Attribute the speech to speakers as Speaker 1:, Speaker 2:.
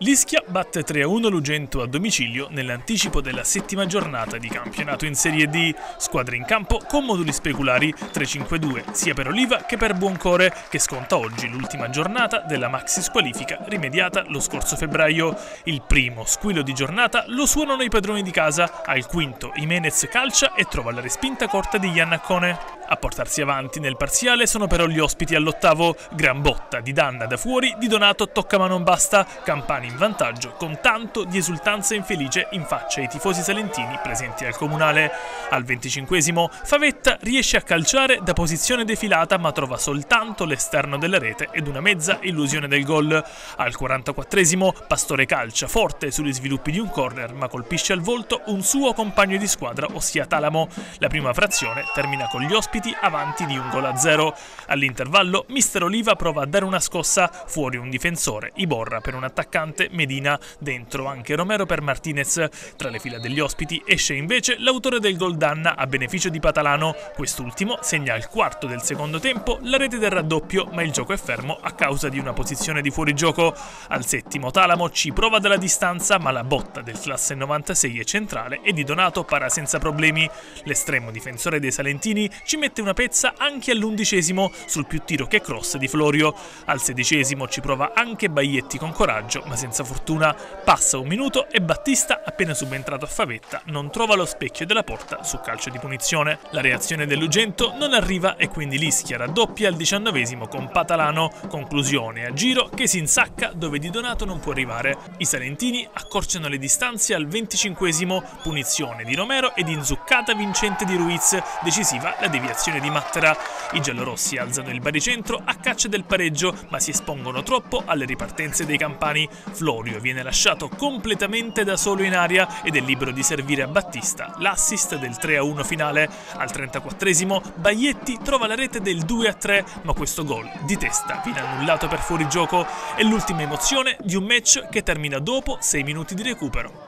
Speaker 1: L'Ischia batte 3-1 Lugento a domicilio nell'anticipo della settima giornata di campionato in Serie D. Squadre in campo con moduli speculari 3-5-2 sia per Oliva che per Buoncore che sconta oggi l'ultima giornata della maxi squalifica rimediata lo scorso febbraio. Il primo squillo di giornata lo suonano i padroni di casa, al quinto Jimenez calcia e trova la respinta corta di Iannaccone. A portarsi avanti nel parziale sono però gli ospiti all'ottavo, gran botta di Danna da fuori, di Donato tocca ma non basta, Campani in vantaggio con tanto di esultanza infelice in faccia ai tifosi salentini presenti al comunale. Al venticinquesimo Favetta riesce a calciare da posizione defilata ma trova soltanto l'esterno della rete ed una mezza illusione del gol. Al 44esimo Pastore calcia forte sugli sviluppi di un corner ma colpisce al volto un suo compagno di squadra ossia Talamo. La prima frazione termina con gli ospiti avanti di un gol a zero. All'intervallo Mister Oliva prova a dare una scossa fuori un difensore, Iborra per un attaccante, Medina dentro anche Romero per Martinez. Tra le fila degli ospiti esce invece l'autore del gol d'Anna a beneficio di Patalano. Quest'ultimo segna al quarto del secondo tempo la rete del raddoppio, ma il gioco è fermo a causa di una posizione di fuorigioco. Al settimo Talamo ci prova dalla distanza, ma la botta del classe 96 è centrale e di Donato para senza problemi. L'estremo difensore dei Salentini ci mette una pezza anche all'undicesimo sul più tiro che cross di Florio. Al sedicesimo ci prova anche Baietti con coraggio, ma senza fortuna. Passa un minuto e Battista, appena subentrato a Favetta, non trova lo specchio della porta su calcio di punizione. La reazione dell'Ugento non arriva e quindi l'Ischia raddoppia al diciannovesimo con Patalano. Conclusione a giro che si insacca dove Di Donato non può arrivare. I Salentini accorciano le distanze al venticinquesimo, punizione di Romero ed inzuccata vincente di Ruiz, decisiva la deviazione di Mattera. I giallorossi alzano il baricentro a caccia del pareggio, ma si espongono troppo alle ripartenze dei campani. Florio viene lasciato completamente da solo in aria ed è libero di servire a Battista l'assist del 3-1 finale. Al 34esimo Baietti trova la rete del 2-3, ma questo gol di testa viene annullato per fuorigioco. È l'ultima emozione di un match che termina dopo 6 minuti di recupero.